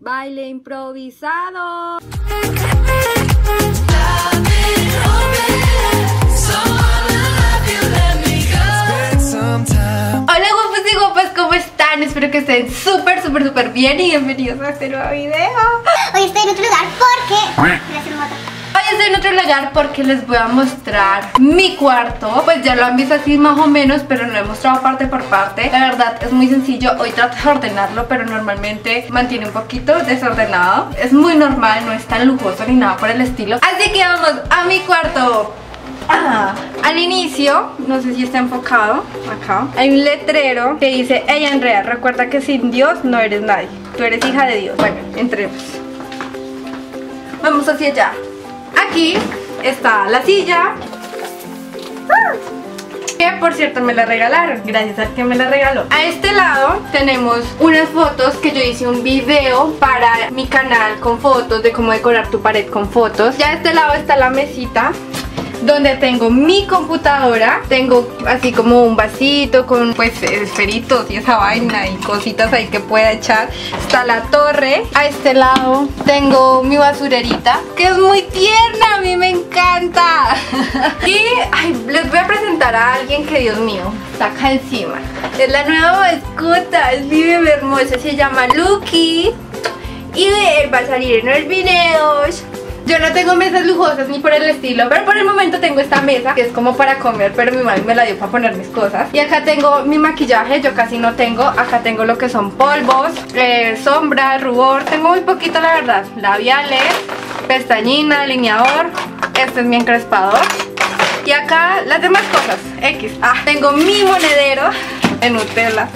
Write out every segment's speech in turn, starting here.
Baile improvisado. Hola guapos y guapas, ¿cómo están? Espero que estén súper, súper, súper bien y bienvenidos a este nuevo video. Hoy estoy en otro lugar porque... Hoy estoy en otro lugar porque les voy a mostrar mi cuarto. Pues ya lo han visto así más o menos, pero lo he mostrado parte por parte. La verdad es muy sencillo, hoy trato de ordenarlo, pero normalmente mantiene un poquito desordenado. Es muy normal, no es tan lujoso ni nada por el estilo. Así que vamos a mi cuarto. Ah, al inicio, no sé si está enfocado acá, hay un letrero que dice Hey Andrea, recuerda que sin Dios no eres nadie, tú eres hija de Dios. Bueno, entremos. Vamos hacia allá Aquí está la silla. Que por cierto me la regalaron, gracias al que me la regaló. A este lado tenemos unas fotos que yo hice un video para mi canal con fotos de cómo decorar tu pared con fotos. Ya a este lado está la mesita donde tengo mi computadora, tengo así como un vasito con pues esferitos y esa vaina y cositas ahí que pueda echar. Está la torre, a este lado tengo mi basurerita que es muy tierna, a mí me encanta. y les voy a presentar a alguien que Dios mío, está acá encima. Es la nueva mascota, es mi bebé hermosa, se llama Lucky. Y él va a salir en los videos yo no tengo mesas lujosas ni por el estilo, pero por el momento tengo esta mesa que es como para comer, pero mi mami me la dio para poner mis cosas. Y acá tengo mi maquillaje, yo casi no tengo. Acá tengo lo que son polvos, eh, sombra, rubor. Tengo muy poquito la verdad. Labiales, pestañina, alineador. Este es mi encrespador. Y acá las demás cosas, X. Ah, tengo mi monedero en Nutella.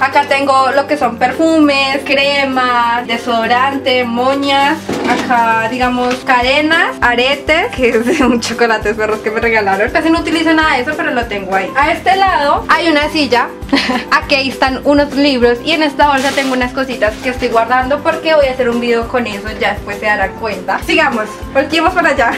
Acá tengo lo que son perfumes, cremas, desodorante, moñas. Acá, digamos, cadenas, aretes, que es de un chocolate perros que me regalaron. Casi no utilizo nada de eso, pero lo tengo ahí. A este lado hay una silla. Aquí están unos libros y en esta bolsa tengo unas cositas que estoy guardando porque voy a hacer un video con eso, ya después se darán cuenta. Sigamos, volvemos para allá.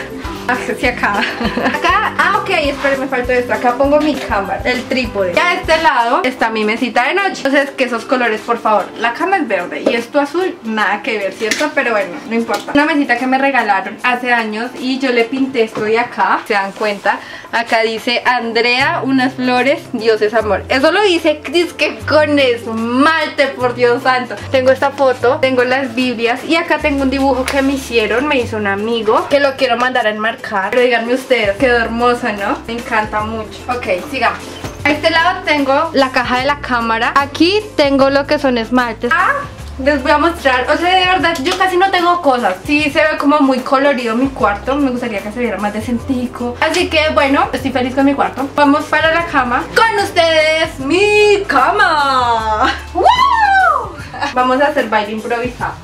Hacia acá. Acá, ah, ok, espera, me faltó esto. Acá pongo mi cámara, el trípode. Y a este lado está mi mesita de noche. Entonces, que esos colores, por favor. La cama es verde y esto azul, nada que ver, ¿cierto? Pero bueno, no importa. Una mesita que me regalaron hace años y yo le pinté esto de acá. ¿Se dan cuenta? Acá dice Andrea, unas flores, Dios es amor. Eso lo dice es que con esmalte, por Dios santo. Tengo esta foto, tengo las Biblias y acá tengo un dibujo que me hicieron, me hizo un amigo que lo quiero mandar a enmarcar pero díganme ustedes, quedó hermoso, ¿no? Me encanta mucho. Ok, sigamos. A este lado tengo la caja de la cámara. Aquí tengo lo que son esmaltes. Ah, les voy a mostrar, o sea, de verdad, yo casi no tengo cosas Sí se ve como muy colorido mi cuarto Me gustaría que se viera más decentico Así que, bueno, estoy feliz con mi cuarto Vamos para la cama Con ustedes, mi cama Vamos a hacer baile improvisado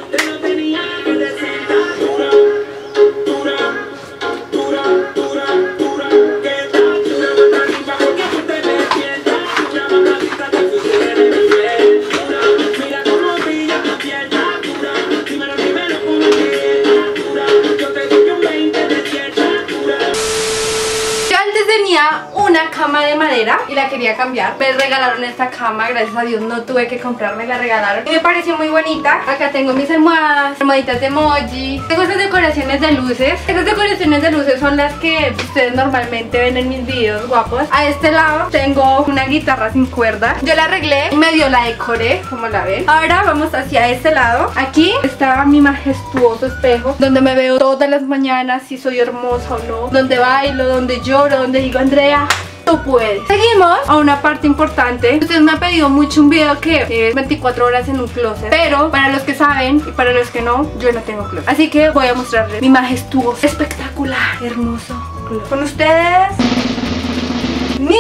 呀 de madera y la quería cambiar. Me regalaron esta cama, gracias a Dios no tuve que comprarme, la regalaron. Y me pareció muy bonita. Acá tengo mis almohadas, almohaditas de emoji. Tengo estas decoraciones de luces. Estas decoraciones de luces son las que ustedes normalmente ven en mis videos guapos. A este lado tengo una guitarra sin cuerda. Yo la arreglé medio la decoré, como la ven. Ahora vamos hacia este lado. Aquí está mi majestuoso espejo, donde me veo todas las mañanas si soy hermosa o no. Donde bailo, donde lloro, donde digo, Andrea, tú puedes. Seguimos a una parte importante. Ustedes me han pedido mucho un video que es 24 horas en un closet. Pero para los que saben y para los que no, yo no tengo closet. Así que voy a mostrarles mi majestuoso, espectacular, hermoso closet. Con ustedes, mi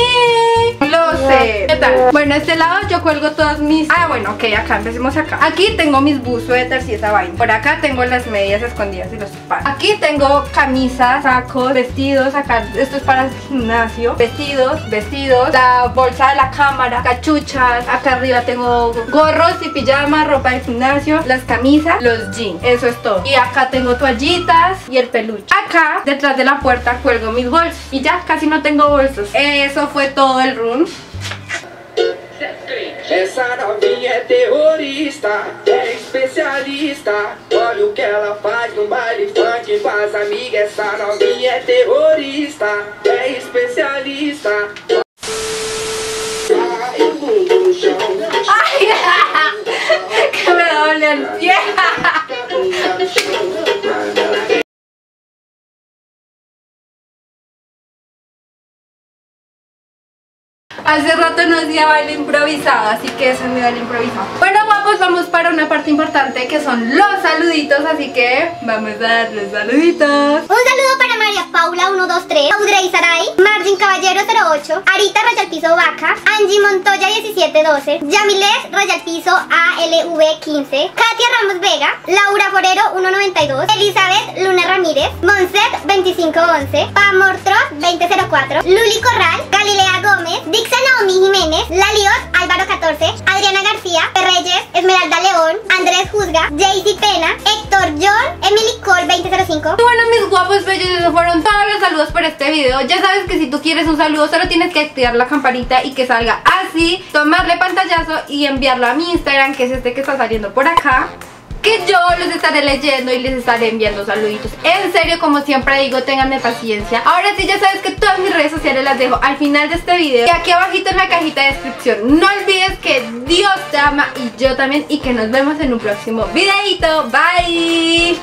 sé ¿Qué tal? Bueno, este lado yo cuelgo todas mis... Ah, bueno, ok, acá, empecemos acá. Aquí tengo mis bus suéteres y esa vaina. Por acá tengo las medias escondidas y los zapatos. Aquí tengo camisas, sacos, vestidos. Acá, esto es para el gimnasio. Vestidos, vestidos. La bolsa de la cámara, cachuchas. Acá arriba tengo gorros y pijamas Ropa de gimnasio, las camisas Los jeans, eso es todo. Y acá tengo toallitas y el peluche. Acá, detrás de la puerta, cuelgo mis bolsos. Y ya, casi no tengo bolsos Eso fue todo el room Essa novinha é terrorista. especialista. Olha o que ela faz no baile funk com as amigas. Essa novinha é terrorista, é especialista. ¡Ay! que me doble el pie. Hace rato no hacía baile improvisado, así que ese es mi baile improvisado. Bueno, guapos, vamos para una parte importante que son los saluditos, así que vamos a dar los saluditos. Un saludo para María Paula 123, Audrey Saray, Margin Caballero 08, Arita Royal Piso Vaca, Angie Montoya 1712, Yamiles Royal Piso ALV 15, Katia Ramos Vega, Laura Forero 192, Elizabeth Luna Ramírez, Monset 2511, Pamortros 2004, Luli Corral, Gómez, Dixa Naomi Jiménez, Laliot Álvaro 14, Adriana García, Reyes, Esmeralda León, Andrés Juzga, Jaycee Pena, Héctor John, Emily Cole 2005, Y Bueno mis guapos bellos, esos fueron todos los saludos por este video. Ya sabes que si tú quieres un saludo solo tienes que activar la campanita y que salga así Tomarle pantallazo y enviarlo a mi Instagram que es este que está saliendo por acá que yo los estaré leyendo y les estaré enviando saluditos. En serio, como siempre digo, ténganme paciencia. Ahora sí, ya sabes que todas mis redes sociales las dejo al final de este video. Y aquí abajito en la cajita de descripción. No olvides que Dios te ama y yo también. Y que nos vemos en un próximo videito. Bye